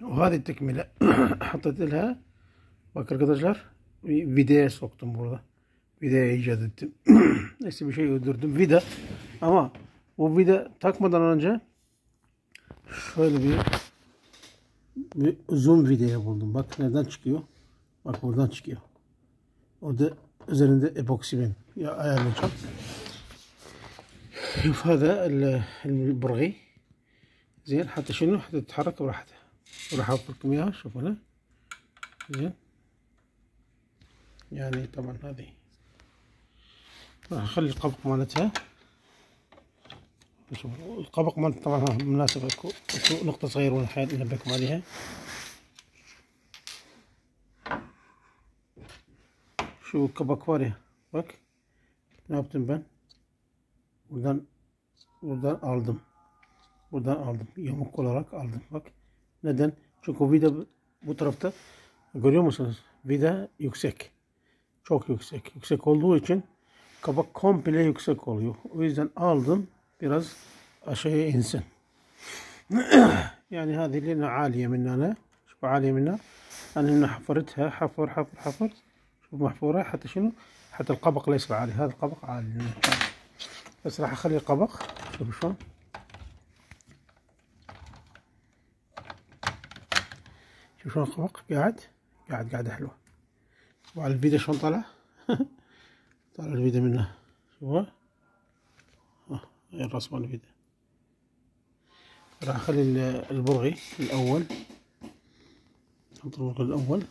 وهذه التكملة حطيت لها bakır arkadaşlar bir vidaya soktum burada. Vidaya icat ettim. Neyse bir şey öldürdüm. Vida ama bu vida takmadan önce şöyle bir bir zoom vidaya buldum. Bak nereden çıkıyor? Bak buradan çıkıyor. O da üzerinde epoksi ben ya ayarlayacağım. هذا البرغي زين حتى شنو حتى تتحرك براحتها راح أحط لكم اياها شوفوا هنا. زين. يعني طبعا هذه. راح أخلي القبق مالتها. شوف القبق مالتها طبعا مناسب اكو نقطة صغيرة حاط انبهكم عليها var ya bak ne yaptım ben buradan buradan aldım buradan aldım yamuk olarak aldım bak neden çünkü vida bu tarafta görüyor musunuz vida yüksek çok yüksek yüksek olduğu için kabak komple yüksek oluyor o yüzden aldım biraz aşağıya insin يعني هذه لنا عالية مننا شوف عالية منا أنا هنا حفرتها حفر حفر حفر شوف محفورة حتى شنو حتى القبق ليس عالي هذا القبق عالي بس راح اخلي القبق شوف شلون شوف القبق قاعد. قاعد قاعدة حلوة وعلى الفيديو شلون طلع؟ طلع الفيديو منه. شوفوا هاي الراس مال الفيديو. راح أخلي البرغي الأول. نحط البرغي الأول.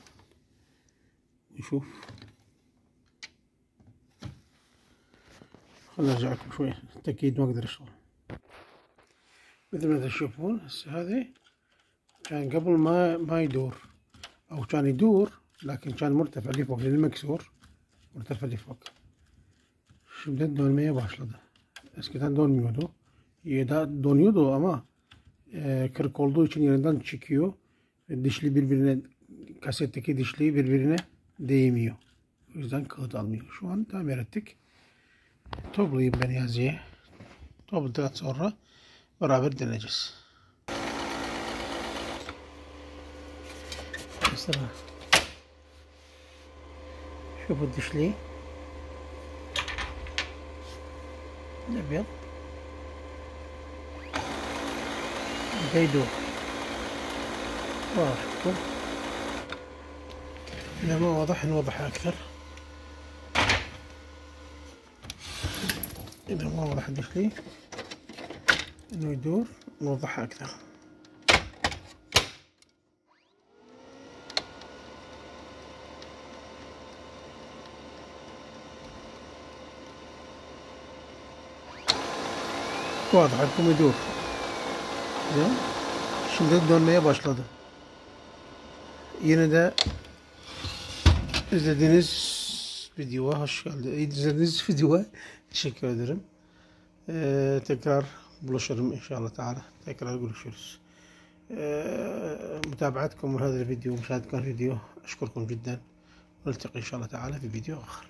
نشوف. خلنا ارجع لكم شوي. التأكيد ما أقدر اشتغل مثل ما تشوفون هسه هذه. كان قبل ما ما يدور او كان يدور لكن كان مرتفع لفوق لان مكسور مرتفع لفوق Şimdi dönmeye başladı. Eskiden dönmüyordu. Ya dönüyordu ama e, kırık olduğu için yerinden çıkıyor. Ve dişli birbirine kasetteki dişli birbirine değmiyor. O yüzden kağıt almıyor. Şu an tamir ettik. Toplayayım ben yazıyı. Topladıktan sonra beraber deneyeceğiz. Şu bu dişli الأبيض. بيدور واضح شوفوا إذا ما واضح نوضحها أكثر. إذا ما واضح الدخلي إنه يدور نوضحها أكثر. واضح لكم يدور زين شلت الدورنيه باشلاده ينده izlediğiniz videoya hoş geldiniz. E, izlediğiniz videoya teşekkür ederim. Ee, tekrar buluşurum inşallah taala. Tekrar görüşürüz. Ee, متابعتكم لهذا الفيديو ومشاهدتكم الفيديو اشكركم جدا. نلتقي ان شاء الله تعالى في فيديو اخر.